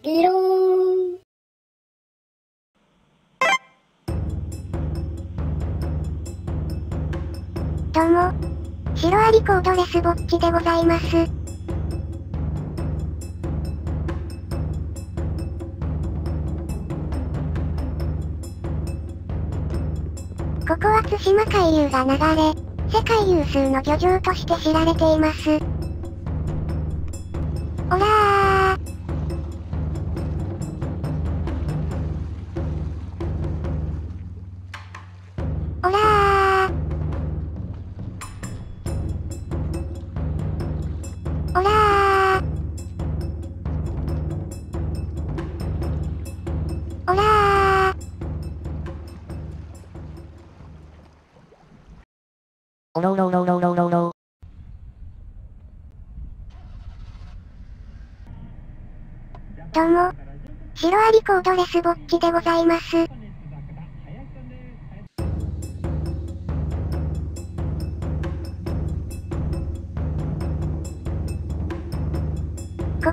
ビローン。どうも。シロアリコードレスぼっちでございます。ここは対馬海流が流れ、世界有数の漁場として知られています。おらー。Oh no no no no no no no. どうも。シロアリコードレスぼっちでございます。こ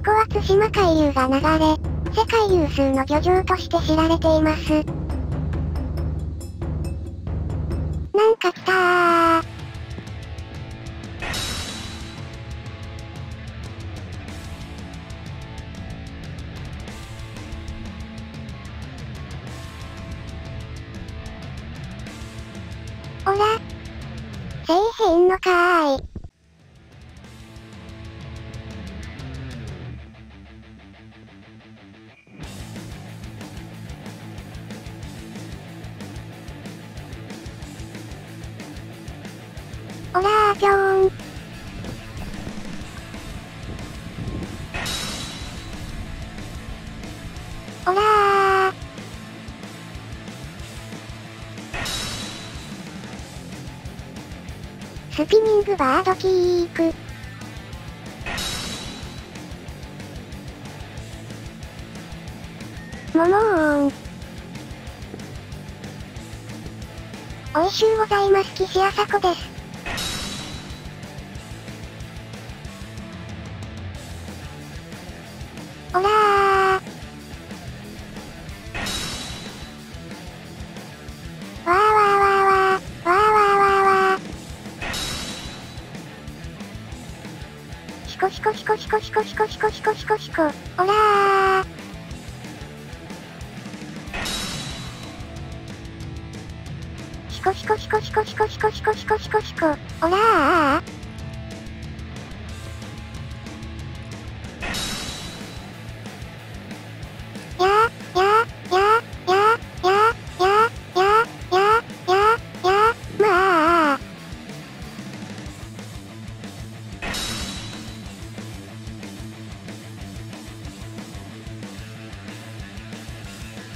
こは対馬海流が流れ、世界有数の漁場として知られています。なんか来たー。ら。せいへんのかーい。おらーぴょースピニングバードキーク。ももーん。おいしゅうございます岸あさこです。シコシコシコシコシコシコシコシコシコシコ。おらー。シコシコシコシコシコシコシコシコシコシコ。おらー。やー、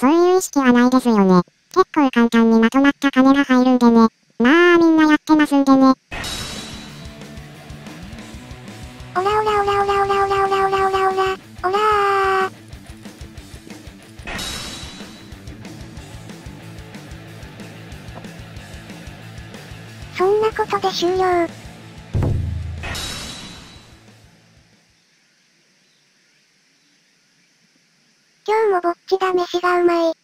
そういう意識はないですよね。結構簡単にまとまった金が入るんでね。まあみんなやってますんでね。オラオラオラオラオラオラオラオラオラオラオラ。そんなことで終了。ぼっちだ飯がうまい。